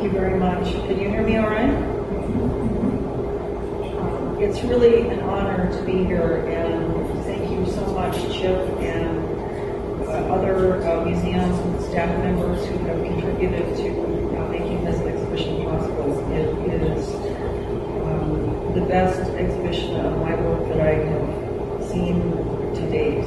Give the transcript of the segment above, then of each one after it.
Thank you very much. Can you hear me all right? It's really an honor to be here, and thank you so much, Chip, and uh, other uh, museums and staff members who have contributed to uh, making this exhibition possible. It is um, the best exhibition of my work that I have seen to date,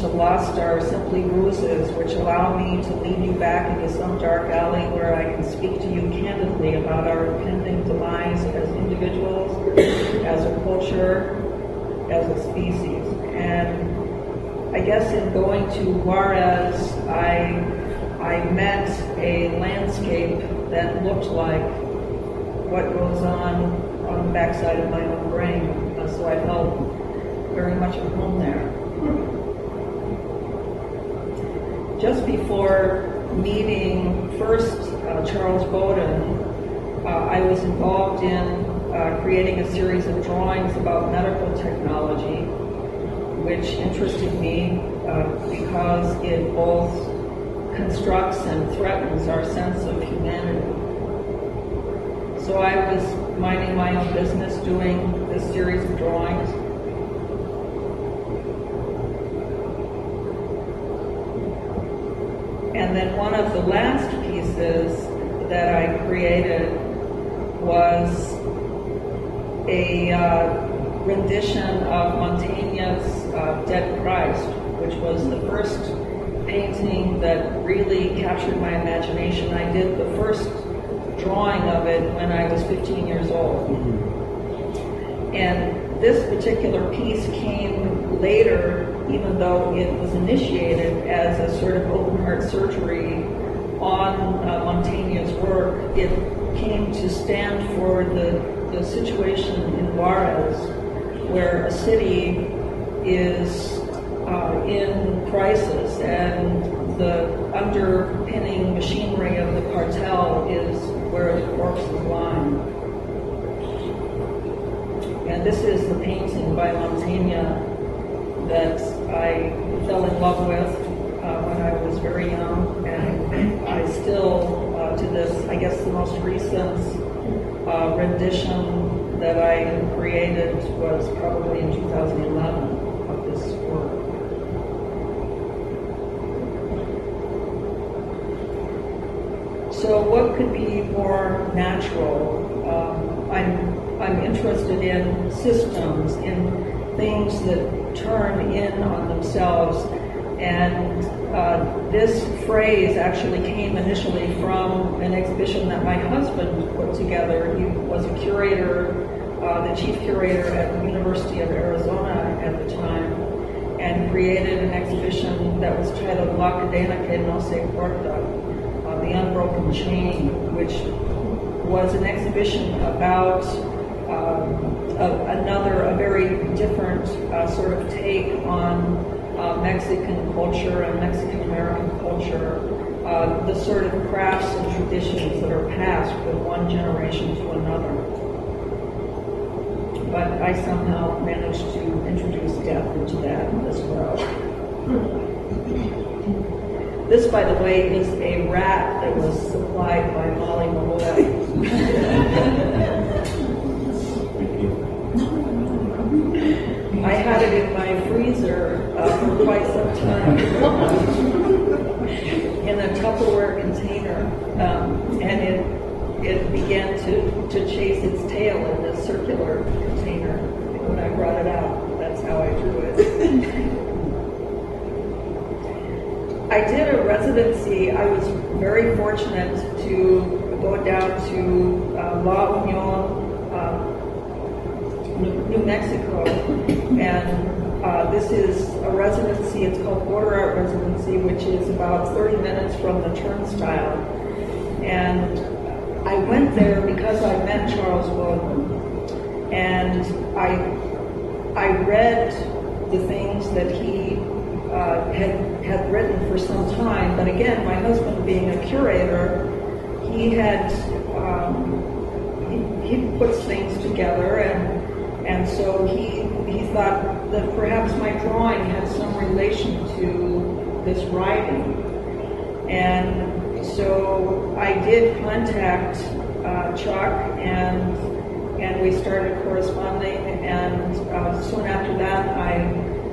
to are simply ruses which allow me to lead you back into some dark alley where I can speak to you candidly about our impending demise as individuals, as a culture, as a species. And I guess in going to Juarez, I, I met a landscape that looked like what goes on on the backside of my own brain. So I felt very much at home there. Just before meeting first uh, Charles Bowden, uh, I was involved in uh, creating a series of drawings about medical technology, which interested me uh, because it both constructs and threatens our sense of humanity. So I was minding my own business doing this series of drawings. And then one of the last pieces that I created was a uh, rendition of Mantegna's uh, Dead Christ, which was the first painting that really captured my imagination. I did the first drawing of it when I was 15 years old. And this particular piece came later, even though it was initiated as a sort of open heart surgery on uh, Mantegna's work. It came to stand for the, the situation in Juarez, where a city is uh, in crisis and the underpinning machinery of the cartel is where it works the lie. And this is the painting by Mantegna that I fell in love with uh, when I was very young, and I still, uh, to this, I guess the most recent uh, rendition that I created was probably in 2011 of this work. So, what could be more natural? Um, I'm I'm interested in systems, in things that turn in on themselves, and uh, this phrase actually came initially from an exhibition that my husband put together. He was a curator, uh, the chief curator at the University of Arizona at the time, and created an exhibition that was titled La Cadena que no se corta the Unbroken Chain, which was an exhibition about um, a, another, a very different uh, sort of take on uh, Mexican culture and Mexican American culture, uh, the sort of crafts and traditions that are passed from one generation to another. But I somehow managed to introduce death into that as well. This, by the way, is a rat that was supplied by Molly Malloy. in a Tupperware container, um, and it it began to, to chase its tail in the circular container. When I brought it out, that's how I drew it. I did a residency. I was very fortunate to go down to uh, La Union, New New Mexico, and uh, this is a residency. It's called Border Art Residency, which is about 30 minutes from the turnstile. And I went there because I met Charles Bowden, and I I read the things that he uh, had had written for some time. But again, my husband being a curator, he had um, he, he puts things together, and and so he thought that perhaps my drawing had some relation to this writing, and so I did contact uh, Chuck and and we started corresponding. And uh, soon after that, I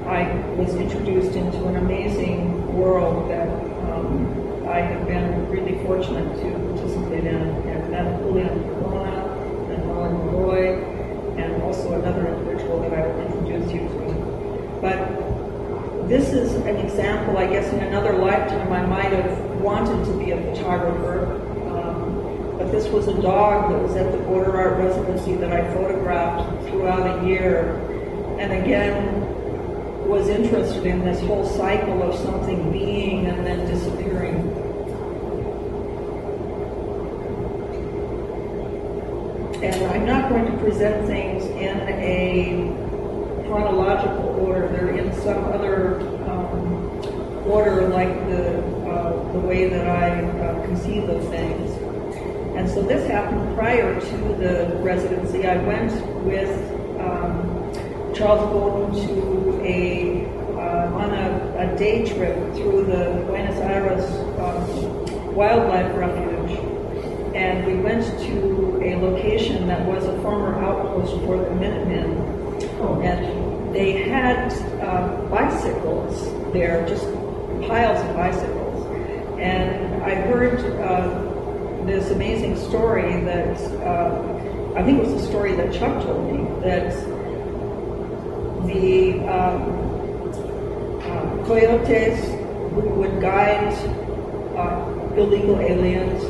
I was introduced into an amazing world that um, I have been really fortunate to participate in. And met Julian Cardona and Molly Malloy, and also another individual that I will introduce you to. But this is an example, I guess, in another lifetime I might have wanted to be a photographer. Um, but this was a dog that was at the Border Art Residency that I photographed throughout a year. And again, was interested in this whole cycle of something being and then disappearing. And I'm not going to present things in a chronological order. They're in some other um, order, like the uh, the way that I uh, conceive of things. And so this happened prior to the residency. I went with um, Charles Bowden to a uh, on a, a, day trip through the Buenos Aires um, Wildlife Refuge, and we went to a location that was a former outpost for the Minutemen, oh. and they had uh, bicycles there, just piles of bicycles, and I heard uh, this amazing story that uh, I think it was a story that Chuck told me that the um, uh, coyotes who would guide uh, illegal aliens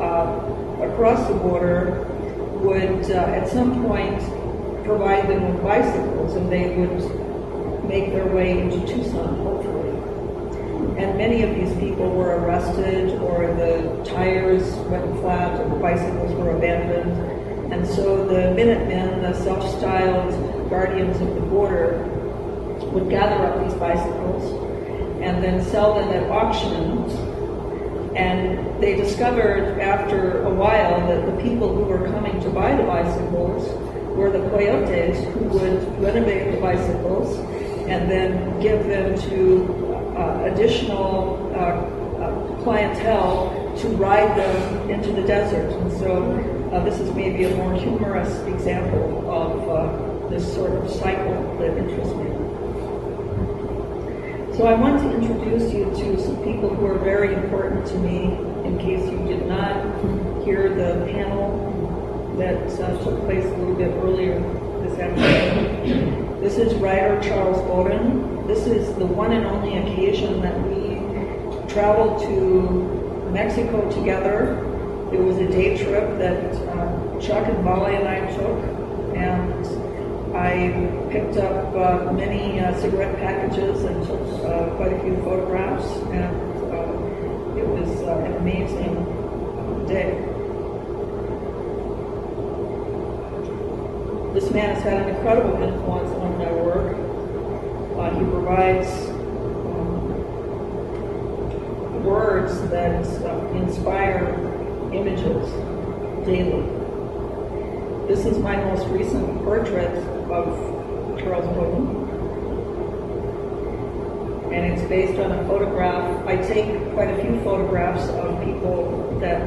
uh, across the border would uh, at some point provide them with bicycles and they would make their way into Tucson, hopefully. And many of these people were arrested or the tires went flat or the bicycles were abandoned. And so the Minutemen, the self-styled guardians of the border would gather up these bicycles and then sell them at auctions. And they discovered after a while that the people who were coming to buy the bicycles were the coyotes who would renovate the bicycles and then give them to uh, additional uh, uh, clientele to ride them into the desert. And so uh, this is maybe a more humorous example of uh, this sort of cycle that interests me. So I want to introduce you to some people who are very important to me in case you did not hear the panel that uh, took place a little bit earlier this afternoon. This is writer Charles Bowden. This is the one and only occasion that we traveled to Mexico together. It was a day trip that uh, Chuck and Molly and I took, and I picked up uh, many uh, cigarette packages and took uh, quite a few photographs, and uh, it was an amazing day. This man has had an incredible influence on my work. Uh, he provides um, words that inspire images daily. This is my most recent portrait of Charles Bowden. And it's based on a photograph. I take quite a few photographs of people that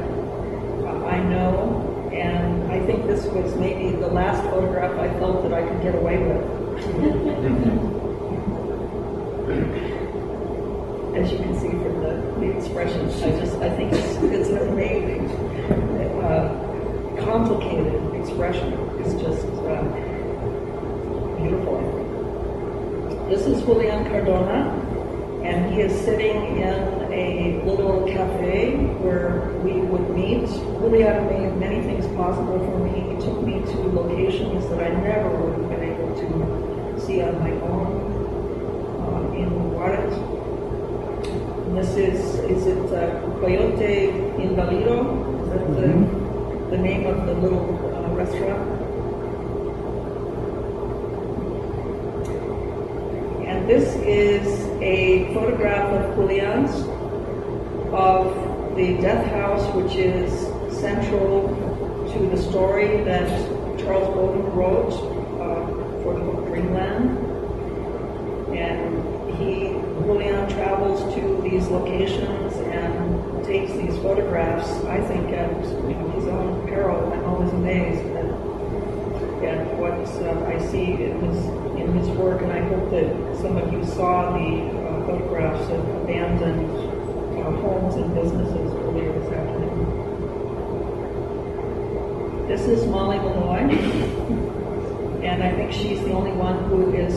I know, and I think this was maybe the last photograph I felt that I could get away with. As you can see from the, the expressions, I just I think it's, it's an amazing, uh, complicated expression. It's just uh, beautiful. This is Julian Cardona, and he is sitting in little cafe where we would meet. Julian made many things possible for me. He took me to locations that I never would have been able to see on my own uh, in Juarez. This is, is it uh, Coyote Invalido? Is that Mhm. the, the name of the little uh, restaurant? And this is a photograph of Julian's of the death house, which is central to the story that Charles Bowden wrote uh, for the book Dreamland. And he, Julian travels to these locations and takes these photographs, I think, at you know, his own peril. I'm always amazed at, at what uh, I see in his, in his work, and I hope that some of you saw the uh, photographs of abandoned homes and businesses earlier this afternoon. This is Molly Malloy, and I think she's the only one who is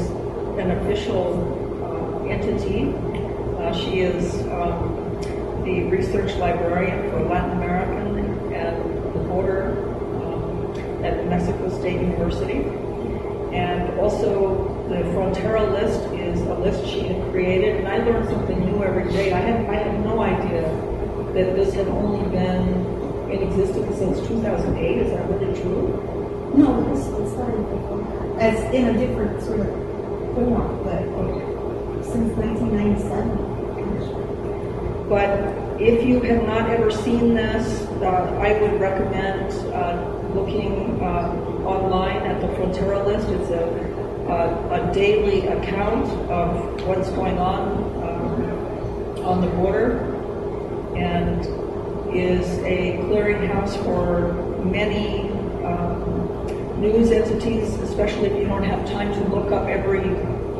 an official uh, entity. Uh, she is um, the research librarian for Latin American and the border um, at Mexico State University. And also, the Frontera list is a list she had created, and I learn something new every day. I had, I had no idea that this had only been in existence since 2008. Is that really true? No, this one started. As in a different sort of form, but since 1997. But if you have not ever seen this, uh, I would recommend uh, looking uh, online at the Frontera list. It's a, a, a daily account of what's going on um, on the border and is a clearinghouse for many um, news entities, especially if you don't have time to look up every,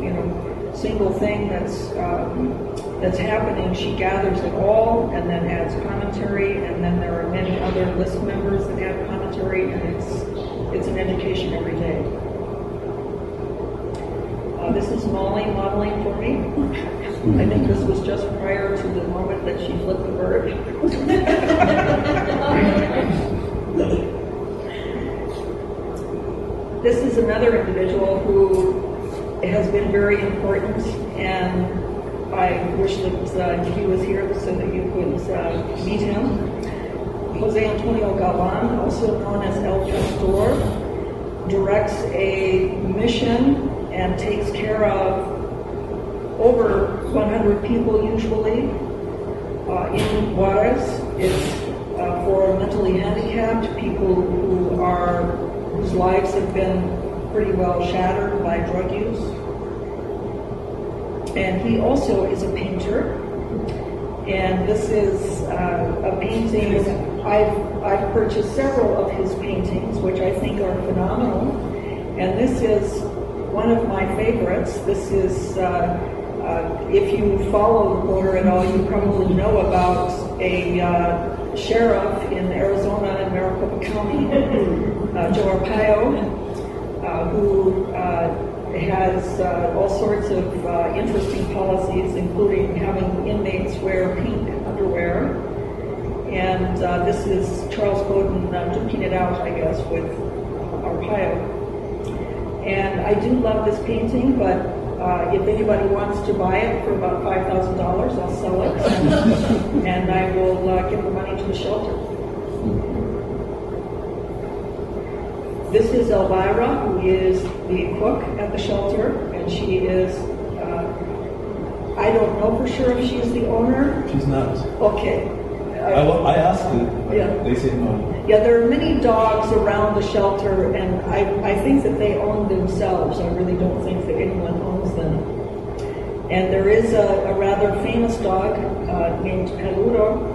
you know, single thing that's um, that's happening. She gathers it all and then adds commentary, and then there are many other list members that add commentary, and it's it's an education every day. This is Molly modeling for me. I think this was just prior to the moment that she flipped the bird. this is another individual who has been very important, and I wish that uh, he was here so that you could uh, meet him. Jose Antonio Galan, also known as El Pastor, directs a mission and takes care of over 100 people usually uh, in Juarez. It's uh, for mentally handicapped people who are whose lives have been pretty well shattered by drug use. And he also is a painter. And this is uh, a painting. I've, I've purchased several of his paintings, which I think are phenomenal. And this is one of my favorites. This is, uh, uh, if you follow the border at all, you probably know about a uh, sheriff in Arizona in Maricopa County, uh, Joe Arpaio, uh, who uh, has all sorts of interesting policies, including having inmates wear pink underwear. And this is Charles Bowden duking it out, I guess, with Arpaio. And I do love this painting, but uh, if anybody wants to buy it for about $5,000, I'll sell it. and I will uh, give the money to the shelter. This is Elvira, who is the cook at the shelter, and she is, uh, I don't know for sure if she's the owner. She's not. Okay. I, I asked them. Yeah. They said no. Yeah, there are many dogs around the shelter, and I, I think that they own themselves. I really don't think that anyone owns them. And there is a, a rather famous dog uh, named Peludo,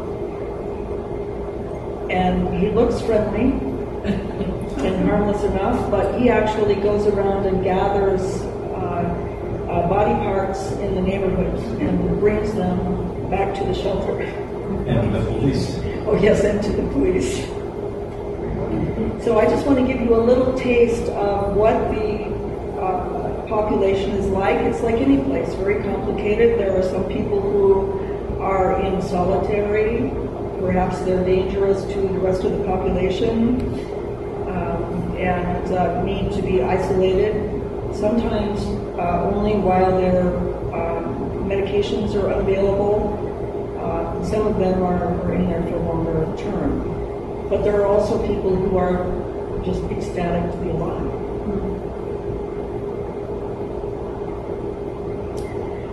and he looks friendly and harmless enough, but he actually goes around and gathers uh, uh, body parts in the neighborhood and brings them back to the shelter. And the police. Oh, yes, and to the police. So I just want to give you a little taste of what the uh, population is like. It's like any place, very complicated. There are some people who are in solitary. Perhaps they're dangerous to the rest of the population um, and uh, need to be isolated. sometimes uh, only while their um, medications are unavailable. Uh, some of them are, are in there for longer term. But there are also people who are just ecstatic to be alive.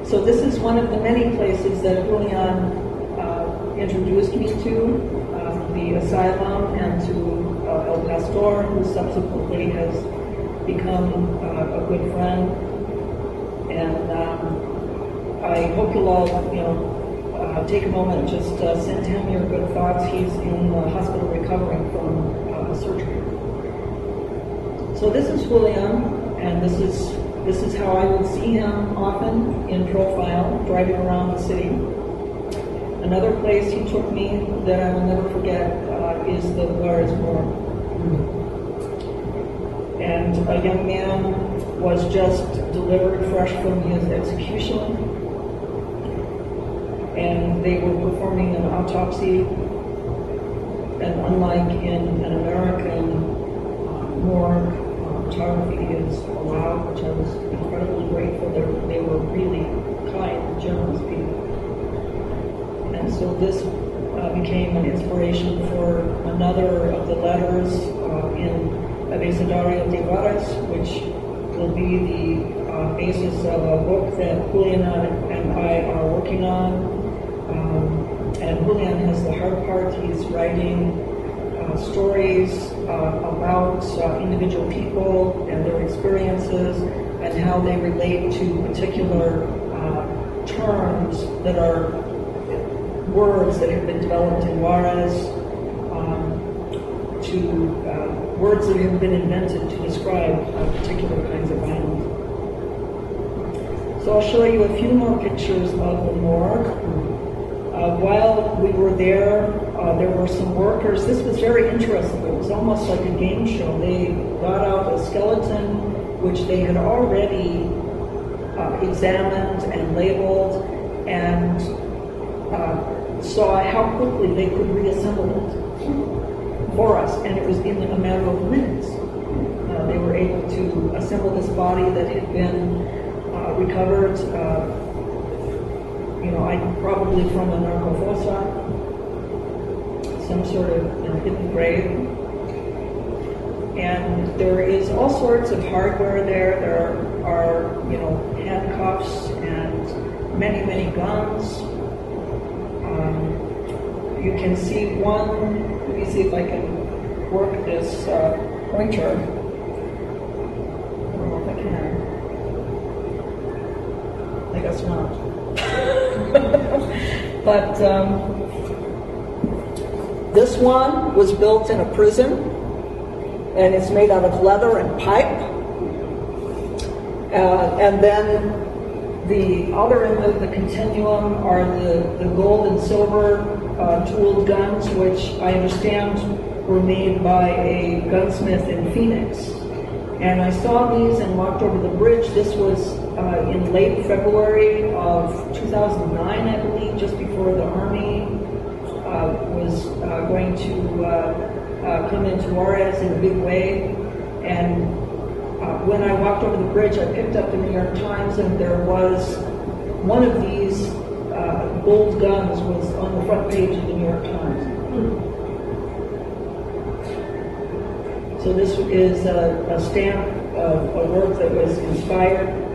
So this is one of the many places that Julian uh, introduced me to, um, the asylum and to uh, El Pastor, who subsequently has become uh, a good friend. And um, I hope you'll all, you know, uh, take a moment and just uh, send him your good thoughts. He's in the hospital recovering from uh, surgery. So this is William, and this is this is how I would see him often in profile, driving around the city. Another place he took me that I will never forget uh, is the Juarez Moor. And a young man was just delivered fresh from his execution, and they were performing an autopsy. And unlike in an American uh, morgue, uh, photography is allowed, which I was incredibly grateful. They were, they were really kind, generous people. And so this uh, became an inspiration for another of the letters uh, in Abecedario de Juarez, which will be the uh, basis of a book that Juliana and I are working on. Um, and Julian has the hard part. He's writing uh, stories uh, about uh, individual people and their experiences and how they relate to particular uh, terms that are words that have been developed in Juarez um, to uh, words that have been invented to describe uh, particular kinds of violence. So I'll show you a few more pictures of the morgue. Uh, while we were there, uh, there were some workers. This was very interesting. It was almost like a game show. They got out a skeleton which they had already uh, examined and labeled and uh, saw how quickly they could reassemble it for us. And it was in a matter of minutes. Uh, they were able to assemble this body that had been uh, recovered you know, I probably from a narcofosa, some sort of you know, hidden grave. And there is all sorts of hardware there. There are, you know, handcuffs and many, many guns. Um, you can see one. Let me see if I can work this uh, pointer. I don't know if I can. I guess not. But um, this one was built in a prison, and it's made out of leather and pipe. Uh, and then the other end of the continuum are the, the gold and silver uh, tooled guns, which I understand were made by a gunsmith in Phoenix. And I saw these and walked over the bridge. This was uh, in late February of 2009, I believe, just before the Army uh, was uh, going to uh, uh, come into Juarez in a big way. And when I walked over the bridge, I picked up the New York Times, and there was one of these gold guns was on the front page of the New York Times. So this is a, a stamp of a work that was inspired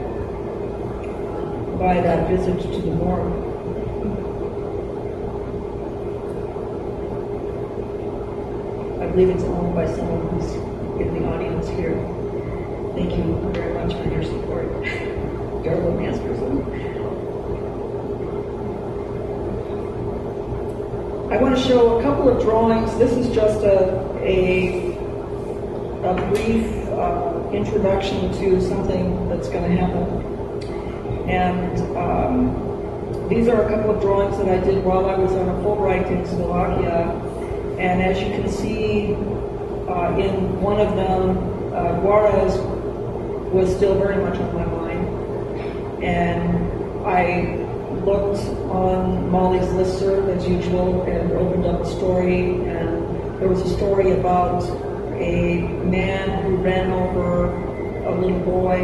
by that visit to the morgue. I believe it's owned by someone who's in the audience here. Thank you very much for your support. Darla Masterson. I want to show a couple of drawings. This is just a, a, a brief uh, introduction to something that's going to happen. And um, these are a couple of drawings that I did while I was on a Fulbright in Slovakia. And as you can see uh, in one of them, uh, Juarez was still very much on my mind. And I looked on Molly's listserv as usual and opened up a story. And there was a story about a man who ran over a little boy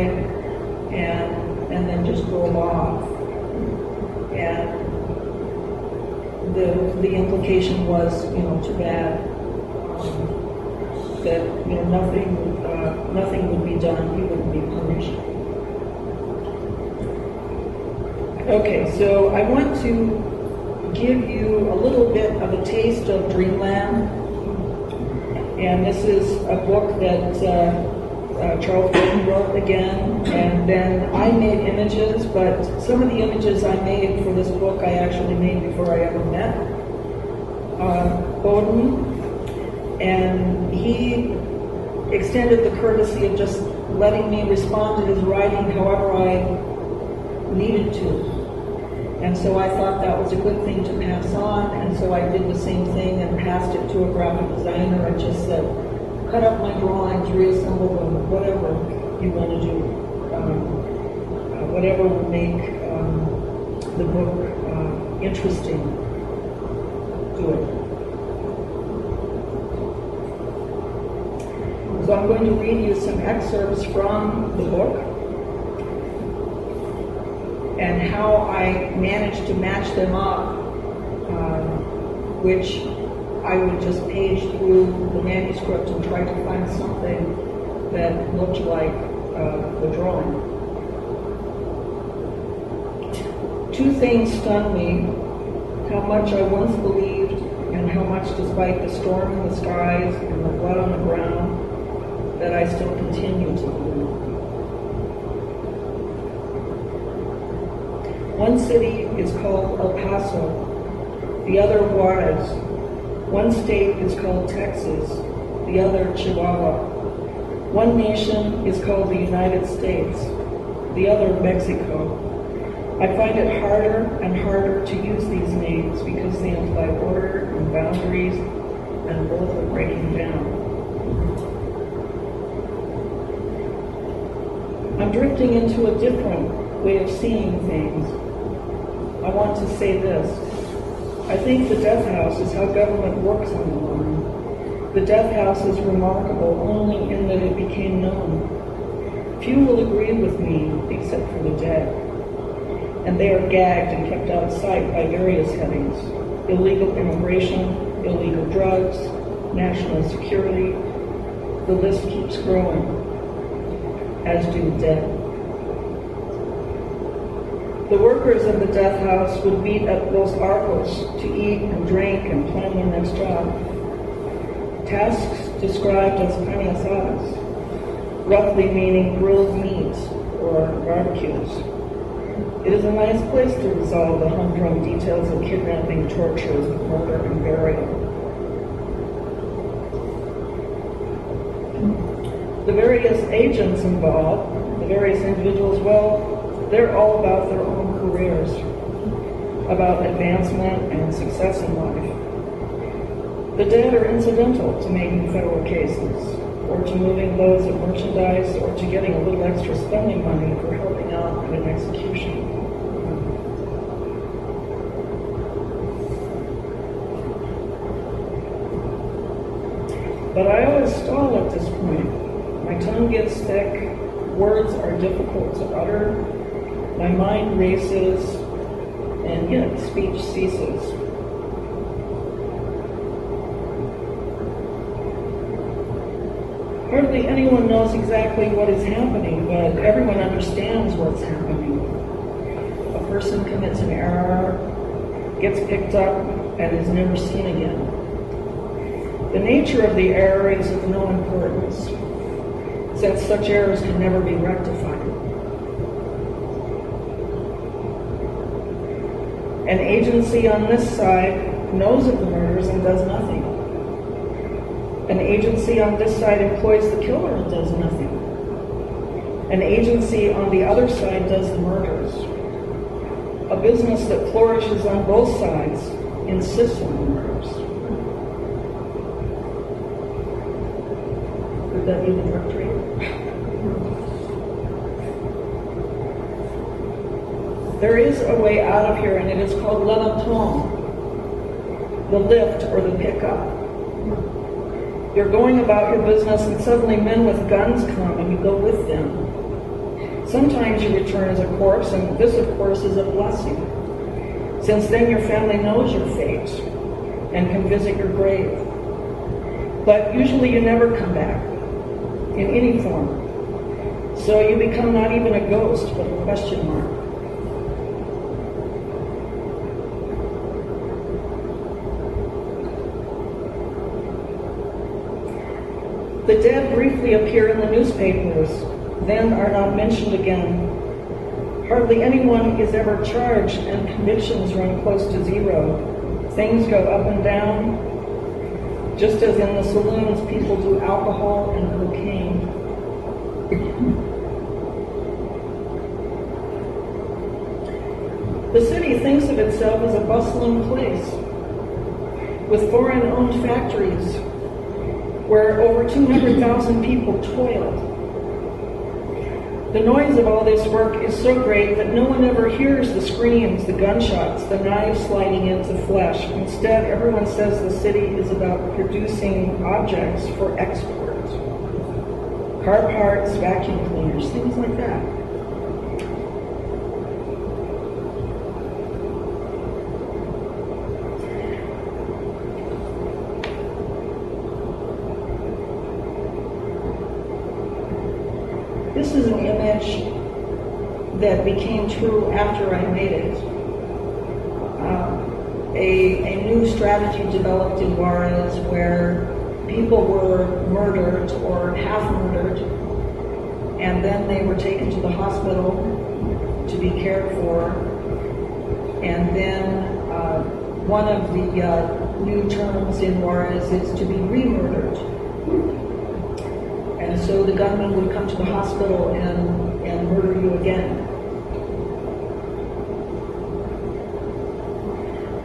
and, and then just drove off. And the, the implication was, you know, too bad. um, That, you know, nothing, uh, nothing would be done, he wouldn't be punished. Okay, so I want to give you a little bit of a taste of Dreamland. And this is a book that uh, uh, Charles Bowden wrote again. And then I made images, but some of the images I made for this book I actually made before I ever met uh, Bowden. And he extended the courtesy of just letting me respond to his writing however I needed to. And so I thought that was a good thing to pass on, and so I did the same thing and passed it to a graphic designer and just said, cut up my drawings, reassemble them, whatever you want to do. Um, uh, whatever will make um, the book uh, interesting. Do it. So I'm going to read you some excerpts from the book and how I managed to match them up, um, which I would just page through the manuscript and try to find something that looked like uh, the drawing. Two things stunned me how much I once believed and how much, despite the storm in the skies and the blood on the ground, that I still continue to believe. One city is called El Paso, the other Juarez. One state is called Texas, the other Chihuahua. One nation is called the United States, the other Mexico. I find it harder and harder to use these names because they imply order and boundaries and both are breaking down. I'm drifting into a different way of seeing things. I want to say this. I think the death house is how government works on the line. The death house is remarkable only in that it became known. Few will agree with me except for the dead. And they are gagged and kept out of sight by various headings. Illegal immigration, illegal drugs, national security. The list keeps growing, as do the dead. The workers of the death house would meet at Los Arcos to eat and drink and plan their next job. Tasks described as carne asadas, roughly meaning grilled meats or barbecues. It is a nice place to resolve the humdrum details of kidnapping, torture, murder, and burial. The various agents involved, the various individuals, well, they're all about their own careers, about advancement and success in life. The dead are incidental to making federal cases, or to moving loads of merchandise, or to getting a little extra spending money for helping out at an execution. But I always stall at this point. My tongue gets thick, words are difficult to utter, my mind races, and yet speech ceases. Hardly anyone knows exactly what is happening, but everyone understands what's happening. A person commits an error, gets picked up, and is never seen again. The nature of the error is of no importance, since such errors can never be rectified. An agency on this side knows of the murders and does nothing. An agency on this side employs the killer and does nothing. An agency on the other side does the murders. A business that flourishes on both sides insists on the murders. Would that be the directory? There is a way out of here, and it is called levanton, the lift or the pickup. You're going about your business and suddenly men with guns come and you go with them. Sometimes you return as a corpse, and this, of course, is a blessing, since then your family knows your fate and can visit your grave. But usually you never come back in any form. So you become not even a ghost, but a question mark. The appear in the newspapers, then are not mentioned again. Hardly anyone is ever charged, and convictions run close to zero. Things go up and down, just as in the saloons people do alcohol and cocaine. The city thinks of itself as a bustling place with foreign owned factories where over 200,000 people toil. The noise of all this work is so great that no one ever hears the screams, the gunshots, the knives sliding into flesh. Instead, everyone says the city is about producing objects for export. Car parts, vacuum cleaners, things like that. This is an image that became true after I made it. Uh, a, a new strategy developed in Juarez where people were murdered or half murdered, and then they were taken to the hospital to be cared for. And then uh, one of the uh, new terms in Juarez is to be re-murdered. And so the gunman would come to the hospital and, and murder you again.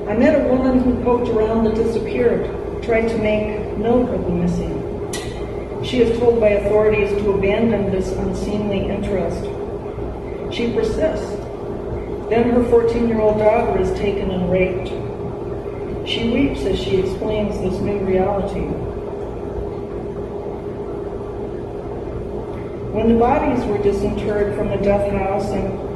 I met a woman who poked around the disappeared, tried to make note of the missing. She is told by authorities to abandon this unseemly interest. She persists. Then her 14 year old daughter is taken and raped. She weeps as she explains this new reality. When the bodies were disinterred from the death house and,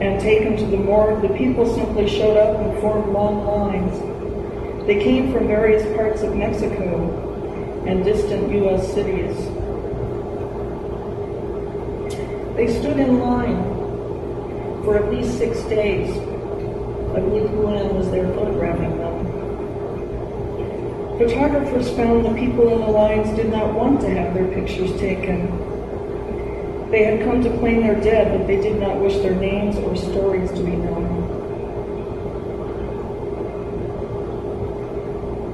and taken to the morgue, the people simply showed up and formed long lines. They came from various parts of Mexico and distant U.S. cities. They stood in line for at least six days. I believe Julian was there photographing them. Photographers found the people in the lines did not want to have their pictures taken. They had come to claim their dead, but they did not wish their names or stories to be known.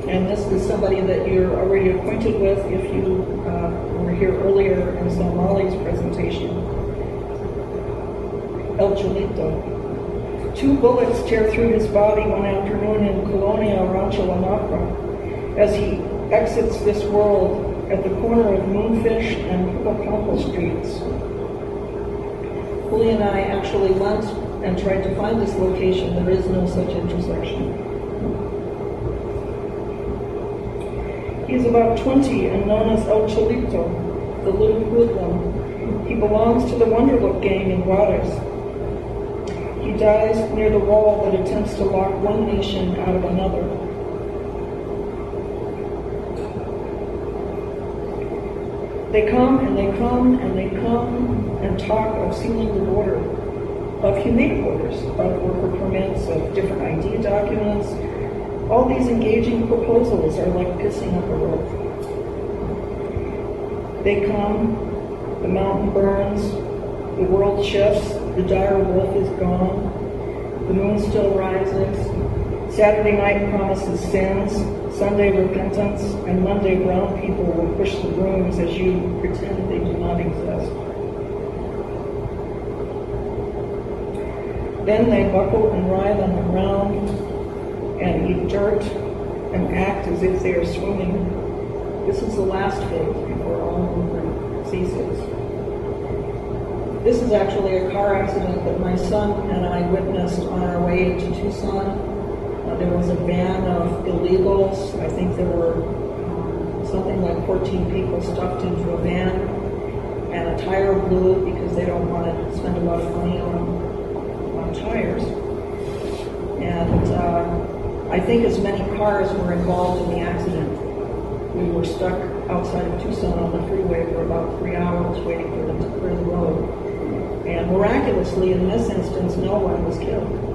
And this is somebody that you're already acquainted with if you uh, were here earlier in Somali's presentation. El Cholito. Two bullets tear through his body one afternoon in Colonia Rancho La Macra as he exits this world at the corner of Moonfish and Hippocampal streets. Julie and I actually went and tried to find this location. There is no such intersection. He's about 20 and known as El Cholito, the little hoodlum. He belongs to the Wonderlook gang in Juarez. He dies near the wall that attempts to lock one nation out of another. They come and they come and they come and talk of sealing the border, of humane borders, of worker permits, of different ID documents. All these engaging proposals are like pissing up a rope. They come, the mountain burns, the world shifts, the dire wolf is gone, the moon still rises, Saturday night promises sins, Sunday repentance, and Monday brown people will push the brooms as you pretend they do not exist. Then they buckle and writhe on the ground and eat dirt and act as if they are swimming. This is the last phase before all movement ceases. This is actually a car accident that my son and I witnessed on our way to Tucson. There was a van of illegals. I think there were um, something like 14 people stuffed into a van, and a tire blew because they don't want to spend a lot of money on, on tires. And uh, I think as many cars were involved in the accident. We were stuck outside of Tucson on the freeway for about three hours waiting for them to clear the road. And miraculously, in this instance, no one was killed.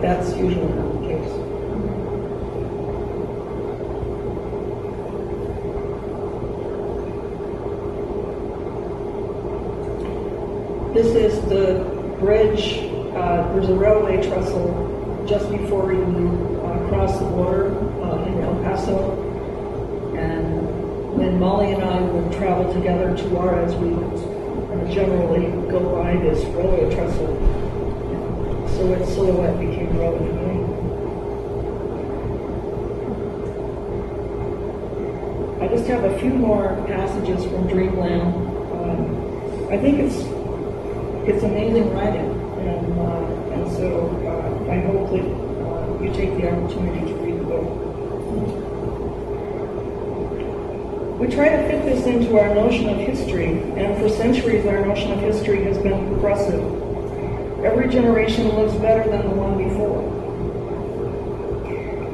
That's usually not the case. This is the bridge, uh, there's a railway trestle just before you uh, cross the border uh, in El Paso. And when Molly and I would travel together to Juarez, we would generally go by this railway trestle. So silhouette became relevant to me. I just have a few more passages from Dreamland. Um, I think it's it's amazing writing, and uh, and so uh, I hope that uh, you take the opportunity to read the book. We try to fit this into our notion of history, and for centuries our notion of history has been progressive. Every generation lives better than the one before.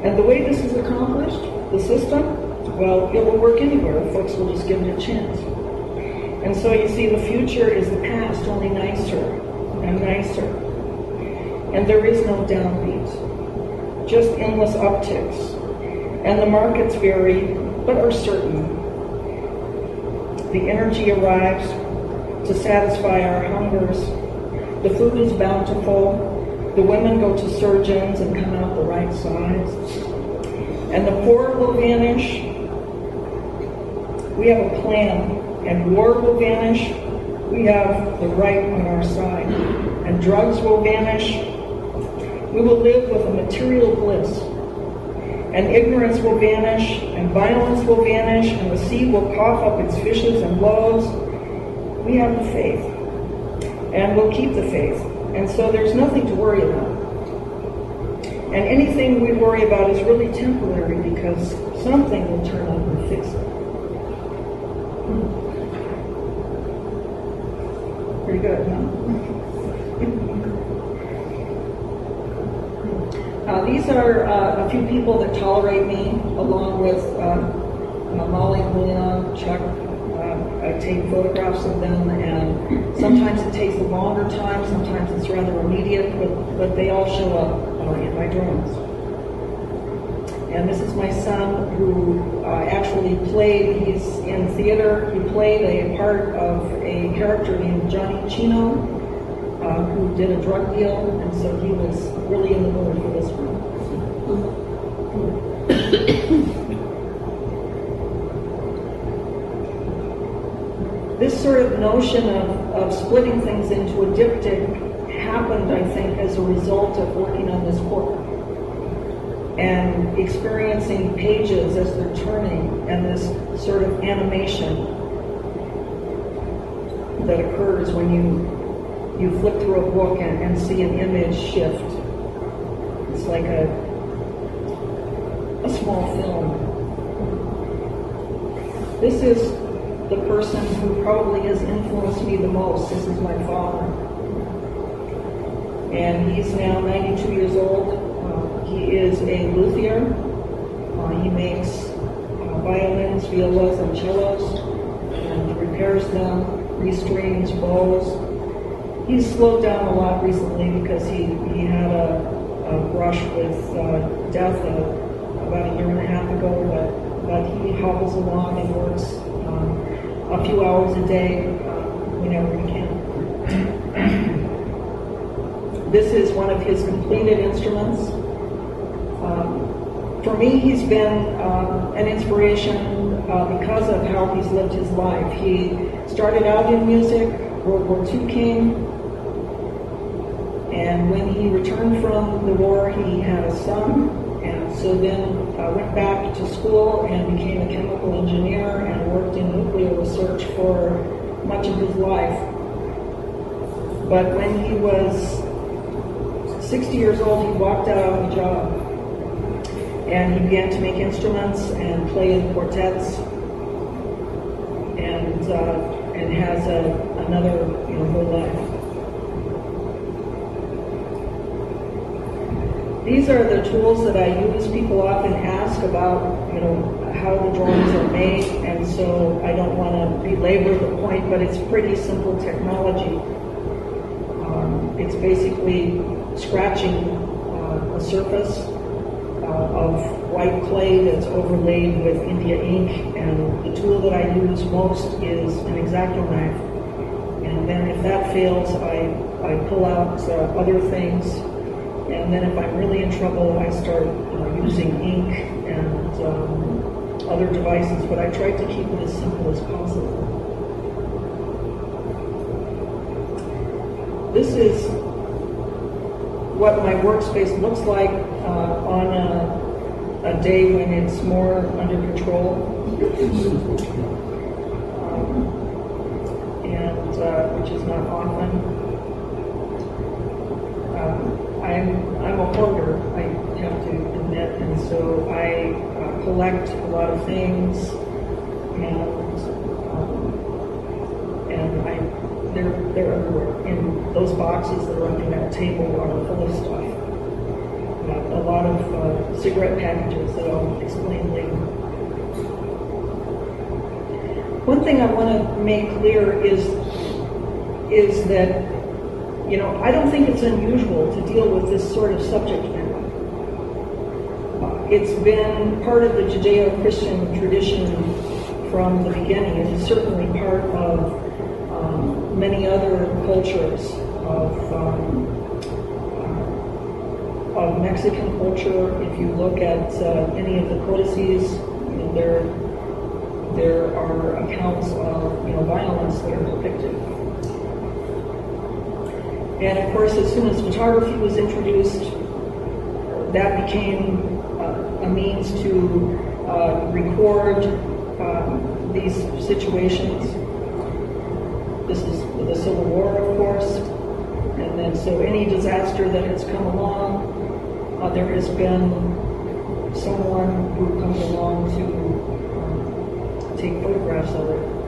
And the way this is accomplished, the system, well, it will work anywhere folks will just give it a chance. And so you see, the future is the past, only nicer and nicer. And there is no downbeat, just endless upticks. And the markets vary, but are certain. The energy arrives to satisfy our hungers. The food is bountiful. The women go to surgeons and come out the right size. And the poor will vanish. We have a plan and war will vanish, we have the right on our side. And drugs will vanish. We will live with a material bliss. And ignorance will vanish, and violence will vanish, and the sea will cough up its fishes and loaves. We have the faith. And we'll keep the faith. And so there's nothing to worry about. And anything we worry about is really temporary because something will turn up and fix it. Pretty good, huh? Uh, these are uh, a few people that tolerate me, along with uh, Molly, Julian, Chuck. Take photographs of them, and sometimes it takes a longer time, sometimes it's rather immediate, but, but they all show up uh, in my drawings. And this is my son who uh, actually played, he's in theater, he played a part of a character named Johnny Chino, uh, who did a drug deal, and so he was really in the mood for this one. this sort of notion of, of splitting things into a diptych happened, I think, as a result of working on this book and experiencing pages as they're turning and this sort of animation that occurs when you you flip through a book and, and see an image shift. It's like a a small film. This is the person who probably has influenced me the most. This is my father. And he's now 92 years old. Uh, he is a luthier. Uh, he makes uh, violins, violas, and cellos, and repairs them, restrings, bows. He's slowed down a lot recently because he, he had a, a brush with uh, death about a year and a half ago, but, but he hobbles along and works a few hours a day uh, whenever he can. This is one of his completed instruments. Um, for me, he's been um, an inspiration uh, because of how he's lived his life. He started out in music, World War II came, and when he returned from the war, he had a son, and so then uh, went back to school and became a chemical engineer and worked in nuclear research for much of his life. But when he was 60 years old, he walked out on the job. and he began to make instruments and play in quartets, and uh, and has a, another you know whole life. These are the tools that I use. People often ask about, you know, how the drawings are made, and so I don't want to belabor the point, but it's pretty simple technology. Um, it's basically scratching uh, a surface uh, of white clay that's overlaid with India ink, and the tool that I use most is an X-Acto knife. And then if that fails, I, I pull out uh, other things and then if I'm really in trouble, I start uh, using ink and um, other devices, but I try to keep it as simple as possible. This is what my workspace looks like uh, on a, a, day when it's more under control. Um, and uh, which is not often. Um, I'm I'm a hoarder. I have to admit, and so I uh, collect a lot of things, and um, and I they're they're everywhere. And those boxes that are under that table are full of stuff. Uh, a lot of uh, cigarette packages that I'll explain later. One thing I want to make clear is is that you know, I don't think it's unusual to deal with this sort of subject it's been part of the Judeo-Christian tradition from the beginning. Is certainly part of um, many other cultures of um, uh, of Mexican culture. If you look at uh, any of the codices, you know, there there are accounts of you know violence that are depicted. And of course, as soon as photography was introduced, that became a means to uh, record um, these situations. This is the Civil War, of course. And then, so any disaster that has come along, uh, there has been someone who comes along to um, take photographs of it.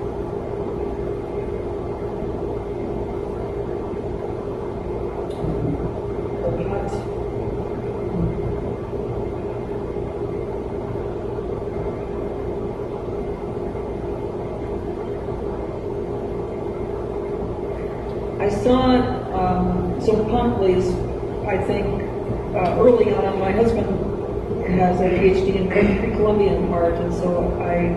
I saw um, I think, uh, early on. My husband has a PhD in pre-Columbian art, and so I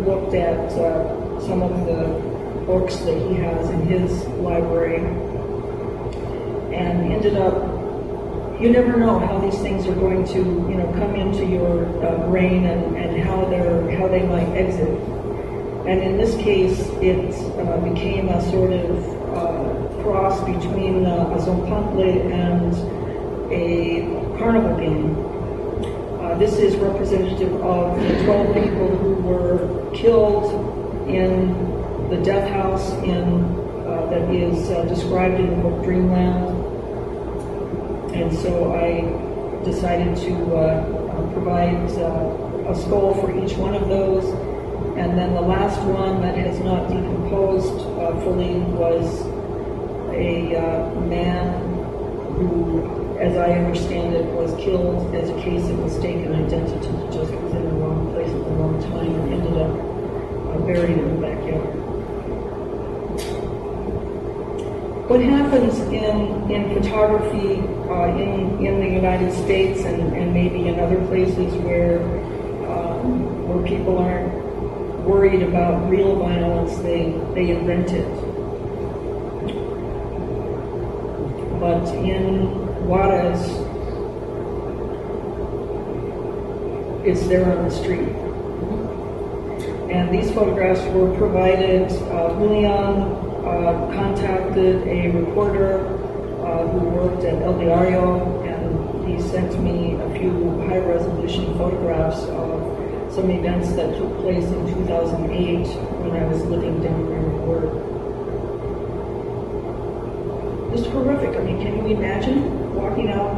looked at uh, some of the books that he has in his library and ended up you never know how these things are going to you know come into your uh, brain and, and how they're how they might exit and in this case it uh, became a sort of cross between uh, a tzompantli and a carnival game uh, this is representative of the 12 people who were killed in the death house in uh, that is described in the book Dreamland and so I decided to uh, uh, provide uh, a skull for each one of those. And then the last one that has not decomposed fully was a man who, as I understand it, was killed as a case of mistaken identity. Just was in the wrong place at the wrong time and ended up buried in the backyard. what happens in, in photography uh, in, in the United States and, and maybe in other places where um, where people aren't worried about real violence, they, they invent it. But in Juarez, it's there on the street. And these photographs were provided, uh, Julian uh, contacted a reporter uh, who worked at El Diario, and he sent me a few high resolution photographs of some events that took place in 2008 when I was living down in. Just horrific. I mean, can you imagine walking out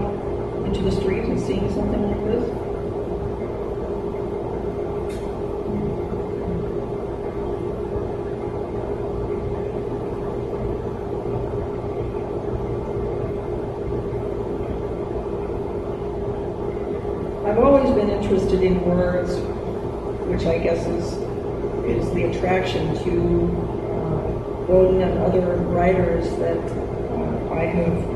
into the street and seeing something like this? I've always been interested in words, which I guess is is the attraction to uh, Bowden and other writers that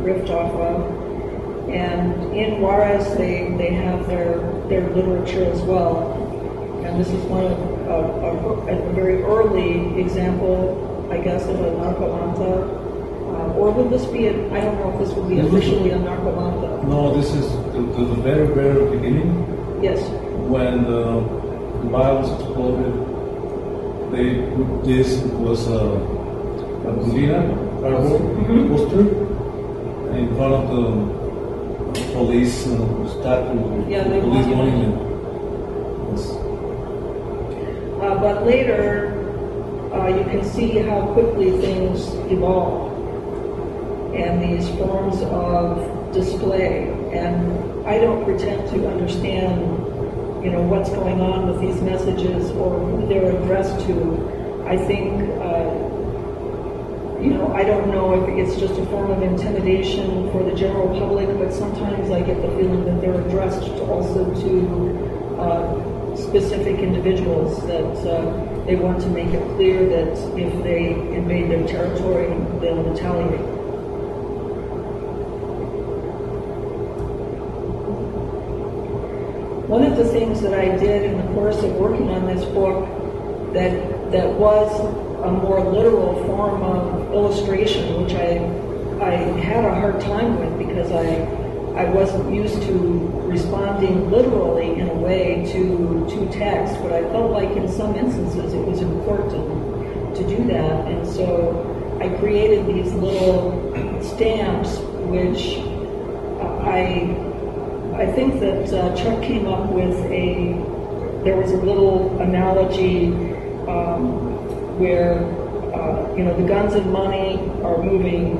riffed off of. And in Juarez, they, they have their, their literature as well. And this is one of a, a, a very early example, I guess, of a narcomanta. Uh, or would this be, a, I don't know if this would be officially a narcomanta. No, this is the, the, the very, very beginning Yes. when the violence exploded. They this was a, a Molina Mhm. poster in front of the police uh, statue, Yeah, they police monument. Yes. Uh, but later, uh, you can see how quickly things evolve and these forms of display. And I don't pretend to understand, you know, what's going on with these messages or who they're addressed to. I think, you know, I don't know if it's just a form of intimidation for the general public, but sometimes I get the feeling that they're addressed also to uh, specific individuals that uh, they want to make it clear that if they invade their territory, they'll retaliate. One of the things that I did in the course of working on this book that that was a more literal form of illustration, which I I had a hard time with because I I wasn't used to responding literally in a way to to text, but I felt like in some instances it was important to do that, and so I created these little stamps which I I think that uh, Chuck came up with a, there was a little analogy um, where, uh, you know, the guns and money are moving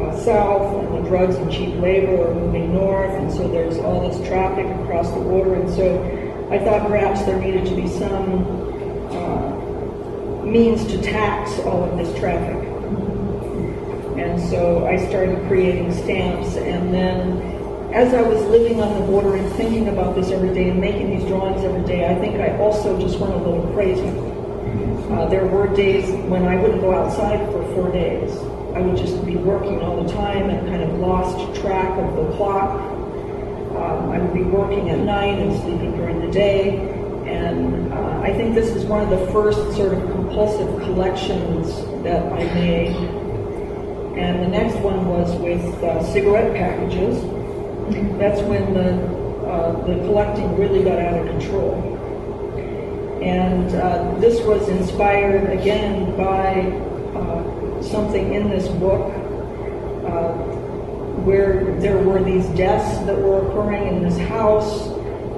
uh, south and the drugs and cheap labor are moving north, and so there's all this traffic across the border. And so I thought perhaps there needed to be some uh, means to tax all of this traffic. And so I started creating stamps, and then as I was living on the border and thinking about this every day and making these drawings every day, I think I also just went a little crazy. Uh, there were days when I wouldn't go outside for four days. I would just be working all the time and kind of lost track of the clock. Um, I would be working at night and sleeping during the day. And uh, I think this is one of the first sort of compulsive collections that I made. And the next one was with uh, cigarette packages. That's when the uh, the collecting really got out of control. And uh, this was inspired again by uh, something in this book uh, where there were these deaths that were occurring in this house,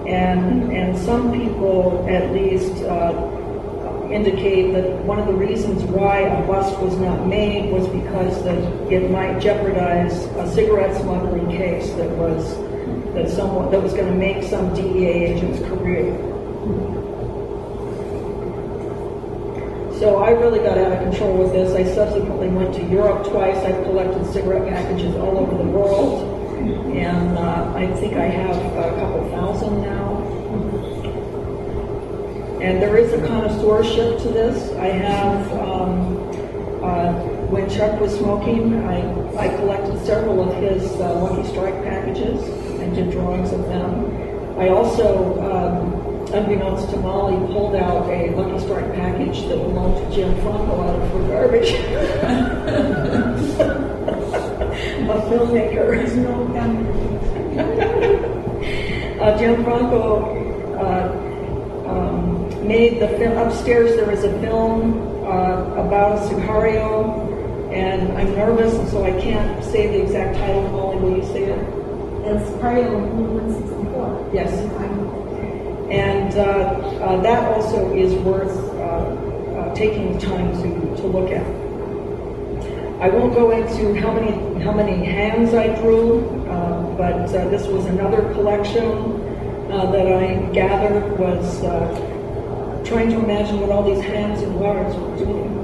and and some people at least uh, indicate that one of the reasons why a bust was not made was because that it might jeopardize a cigarette smuggling case that was that someone that was going to make some DEA agent's career. So I really got out of control with this. I subsequently went to Europe twice. I've collected cigarette packages all over the world, and uh, I think I have a couple thousand now. And there is a connoisseurship to this. I have, um, uh, when Chuck was smoking, I, I collected several of his uh, Lucky Strike packages and did drawings of them. I also, um, unbeknownst to Molly, pulled out a Lucky Strike package that belonged to Gianfranco out of her garbage. a filmmaker. There's no gun. uh, Gianfranco uh, um, made the film upstairs. There is a film uh, about Sicario, and I'm nervous, and so I can't say the exact title. Molly, will you say it? It's of 164. Yes. I'm- And uh, uh, that also is worth uh, taking time to, to look at. I won't go into how many how many hands I drew, uh, but uh, this was another collection uh, that I gathered was trying to imagine what all these hands and words were doing.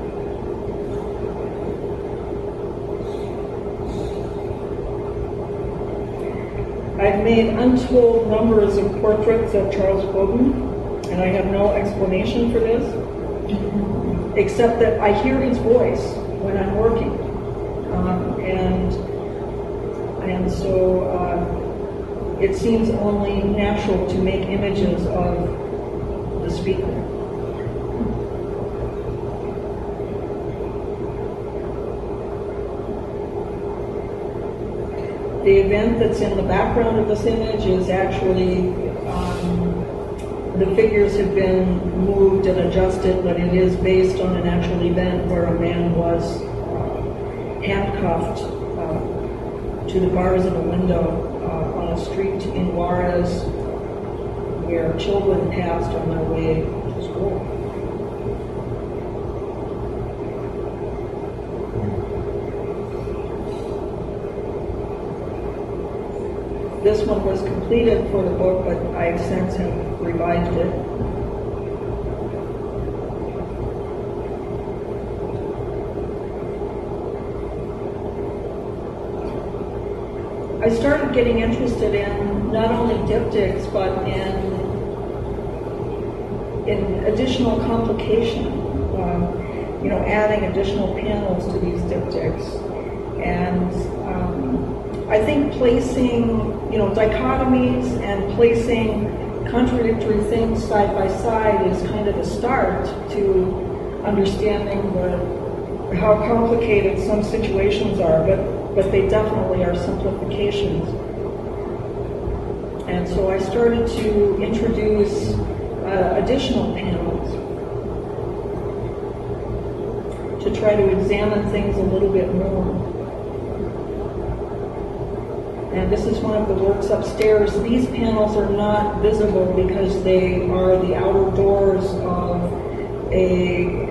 I've made untold numbers of portraits of Charles Bowden, and I have no explanation for this, except that I hear his voice when I'm working, um, and and so uh, it seems only natural to make images of the speaker. The event that's in the background of this image is actually, um, the figures have been moved and adjusted, but it is based on an actual event where a man was uh, handcuffed uh, to the bars of a window uh, on a street in Juarez where children passed on their way to school. This one was completed for the book, but I since have revised it. I started getting interested in not only diptychs, but in in additional complication. Um, you know, adding additional panels to these diptychs, and um, I think placing you know dichotomies and placing contradictory things side by side is kind of a start to understanding how complicated some situations are, but but they definitely are simplifications. And so I started to introduce uh, additional panels to try to examine things a little bit more. And this is one of the works upstairs. These panels are not visible because they are the outer doors of a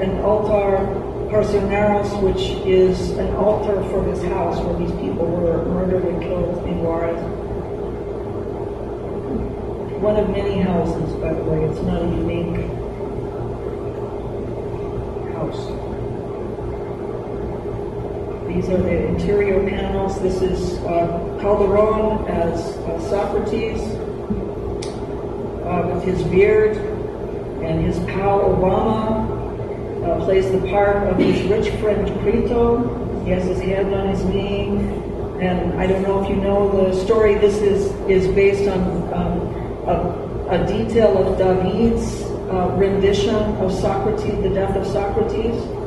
an altar Pasioneros, which is an altar for this house where these people were murdered and killed in Juarez. One of many houses, by the way. It's not a unique house. These are the interior panels. This is uh, Calderon as uh, Socrates uh, with his beard and his pal Obama uh, plays the part of his rich friend Crito. He has his hand on his knee. And I don't know if you know the story. This is, is based on um, a, a, detail of David's uh, rendition of Socrates, the death of Socrates.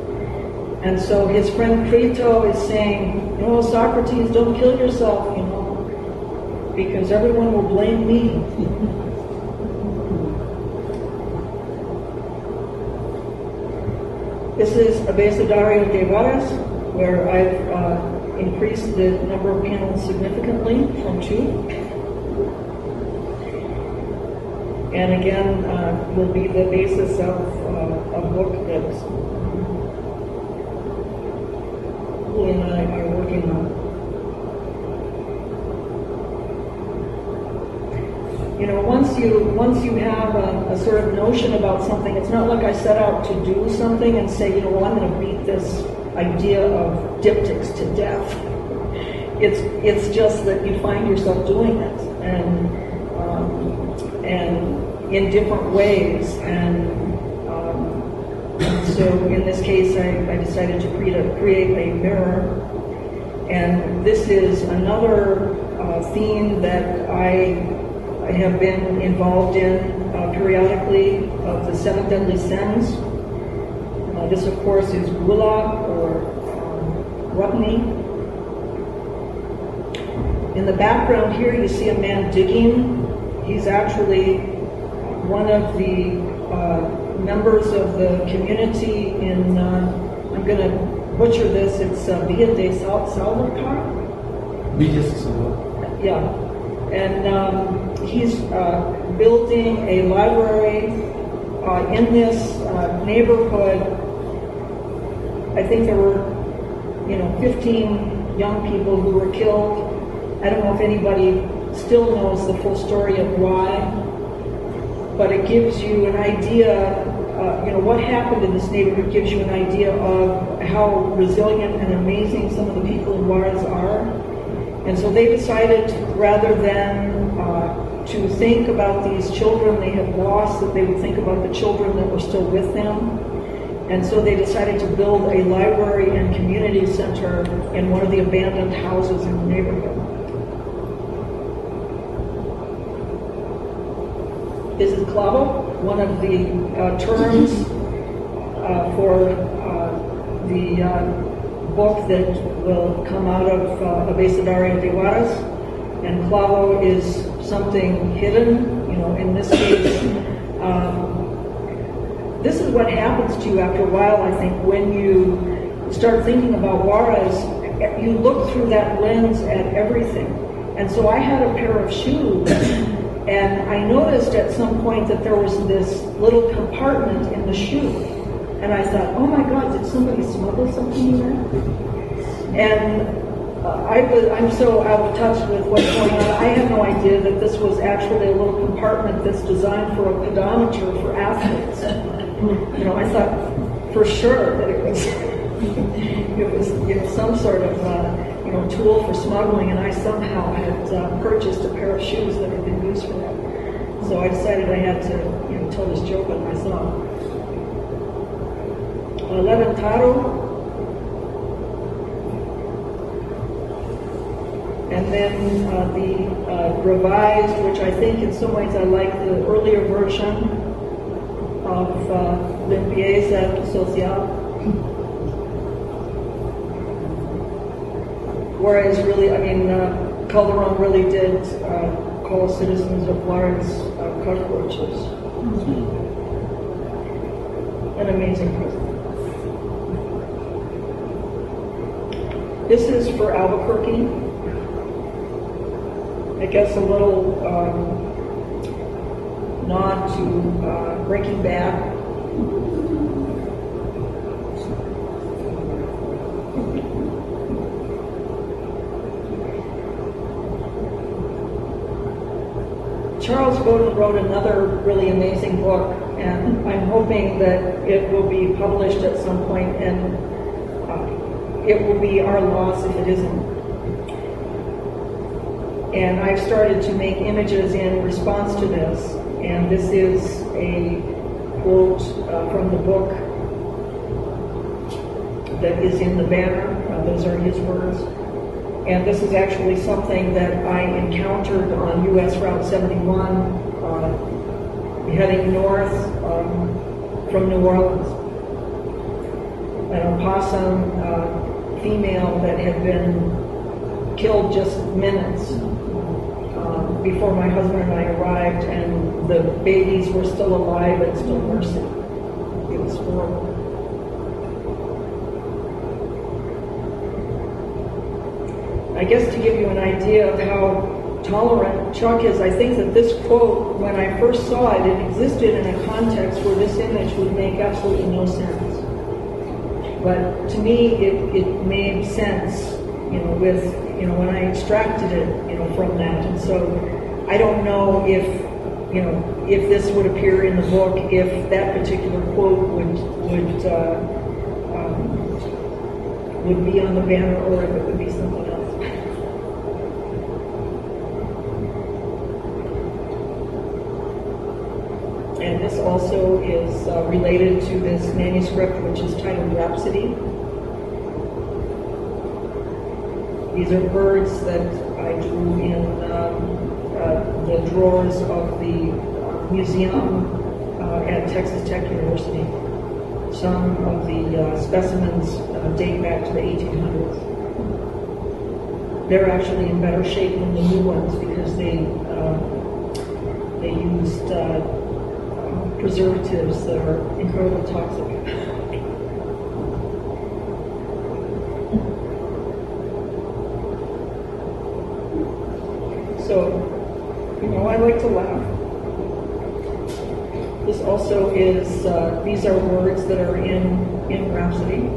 And so his friend Crito is saying, "No, Socrates, don't kill yourself, you know, because everyone will blame me." This is a Abecedario de Juarez, where I've uh, increased the number of panels significantly from two. And again, uh, will be the basis of uh, a book that Julie and You know, once you once you have a, a, sort of notion about something, it's not like I set out to do something and say, you know, well, I'm going to beat this idea of diptychs to death. It's it's just that you find yourself doing it and um, and in different ways and. Um, so in this case, I, I decided to create a, create a mirror, and this is another uh, theme that I I have been involved in uh, periodically of the seven deadly sins. Uh, this, of course, is Gula or um. In the background here, you see a man digging. He's actually one of the uh, members of the community in, uh, I'm going to butcher this, it's uh, Villa de Sal- Salvador? Villa de Salvador. Yeah. And um, he's uh, building a library uh, in this uh, neighborhood. I think there were you know, 15 young people who were killed. I don't know if anybody still knows the full story of why, but it gives you an idea, uh, you know, what happened in this neighborhood gives you an idea of how resilient and amazing some of the people in Juarez are. And so they decided rather than uh, to think about these children they had lost, that they would think about the children that were still with them. And so they decided to build a library and community center in one of the abandoned houses in the neighborhood. This is clavo, one of the uh, terms uh, for uh, the uh, book that will come out of uh, Abecedario de Juarez. And clavo is something hidden, you know, in this case. Um, this is what happens to you after a while, I think, when you start thinking about Juarez. You look through that lens at everything. And so I had a pair of shoes, and I noticed at some point that there was this little compartment in the shoe. And I thought, oh my God, did somebody smuggle something in there? And uh, I was, I'm so out of touch with what's going on. I had no idea that this was actually a little compartment that's designed for a pedometer for athletes. You know, I thought for sure that it was it was you know, some sort of uh, tool for smuggling, and I somehow had uh, purchased a pair of shoes that had been used for that. So I decided I had to you know tell this joke on myself. Uh, Levantado, and then uh, the uh, revised, which I think in some ways I like the earlier version of uh, limpieza social. Whereas really, I mean, uh, Calderon really did uh, call citizens of Juarez uh, cockroaches. An amazing president. This is for Albuquerque. I guess a little um, nod to uh, Breaking Bad. Charles Bowden wrote another really amazing book, and I'm hoping that it will be published at some point, and uh, it will be our loss if it isn't. And I've started to make images in response to this, and this is a quote uh, from the book that is in the banner. Uh, those are his words. And this is actually something that I encountered on US Route 71 uh, heading north um, from New Orleans. An opossum uh, female that had been killed just minutes um, before my husband and I arrived, and the babies were still alive and still nursing. It was horrible. I guess to give you an idea of how tolerant Chuck is, I think that this quote, when I first saw it, it existed in a context where this image would make absolutely no sense. But to me, it, it made sense, you know, with, you know, when I extracted it, you know, from that. And so I don't know if, you know, if this would appear in the book, if that particular quote would, would, uh, um, would be on the banner or if it would be something else. And this also is uh, related to this manuscript, which is titled Rhapsody. These are birds that I drew in um, uh, the drawers of the museum uh, at Texas Tech University. Some of the uh, specimens uh, date back to the 1800s. They're actually in better shape than the new ones because they uh, they used uh, preservatives that are incredibly toxic. So, you know, I like to laugh. This also is, uh, these are words that are in, in Rhapsody.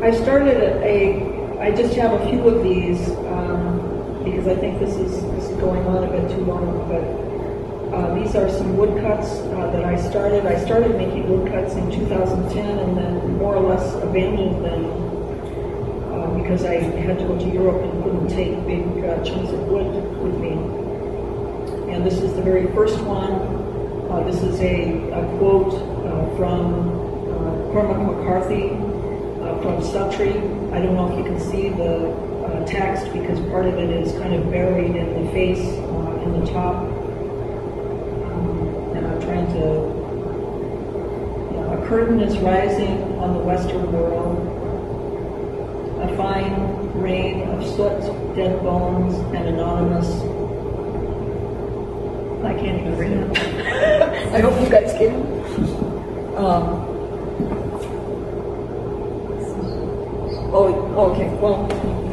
I started a. I just have a few of these because I think this is, this is going on a bit too long, but, uh, these are some woodcuts, uh, that I started. I started making woodcuts in 2010 and then more or less abandoned them, uh, because I had to go to Europe and couldn't take big uh, chunks of wood with me. And this is the very first one. Uh, this is a, a quote uh, from Cormac McCarthy from Suttree. I don't know if you can see the text because part of it is kind of buried in the face uh, in the top. Um, and I'm trying to. You know, a curtain is rising on the Western world. A fine rain of soot, dead bones, and anonymous I can't even read it. I hope you guys can. Um, oh, okay. Well,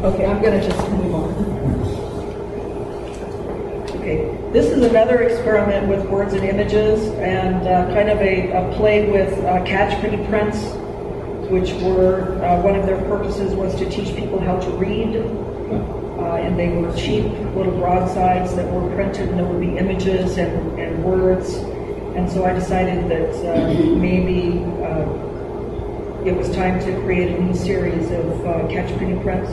okay. I'm gonna just move on. Okay. This is another experiment with words and images, and uh, kind of a, a play with uh, catch prints, which were uh, one of their purposes was to teach people how to read. Uh, and they were cheap little broadsides that were printed, and there would be images and, and words. And so I decided that uh, maybe uh, it was time to create a new series of catch penny prints.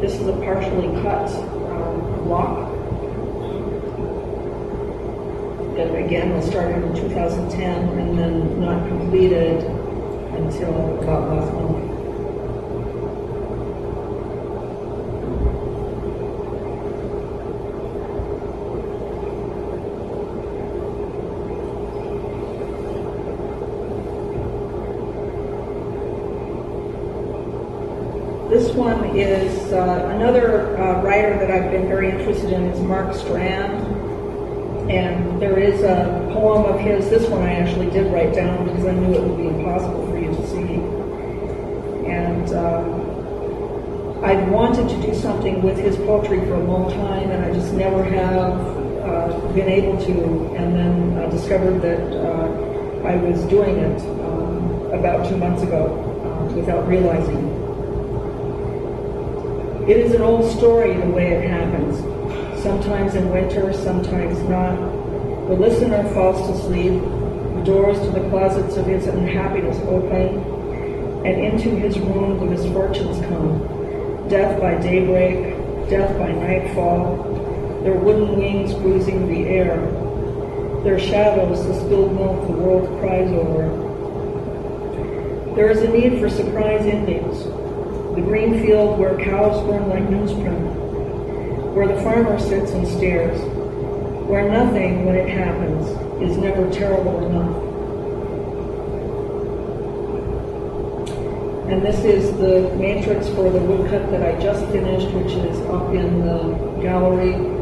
This is a partially cut um, block that again was started in 2010 and then not completed until about last month. This one is uh, another uh, writer that I've been very interested in is Mark Strand. And there is a poem of his, this one I actually did write down because I knew it would be impossible for you to see. And um, I've wanted to do something with his poetry for a long time, and I just never have uh, been able to. And then I discovered that uh, I was doing it um, about two months ago uh, without realizing. It is an old story the way it happens sometimes in winter, sometimes not. The listener falls to sleep, the doors to the closets of his unhappiness open, and into his room the misfortunes come. Death by daybreak, death by nightfall, their wooden wings bruising the air. Their shadows, the spilled milk the world cries over. There is a need for surprise endings. The green field where cows burn like newsprint, where the farmer sits and stares, where nothing, when it happens, is never terrible enough. And this is the matrix for the woodcut that I just finished, which is up in the gallery.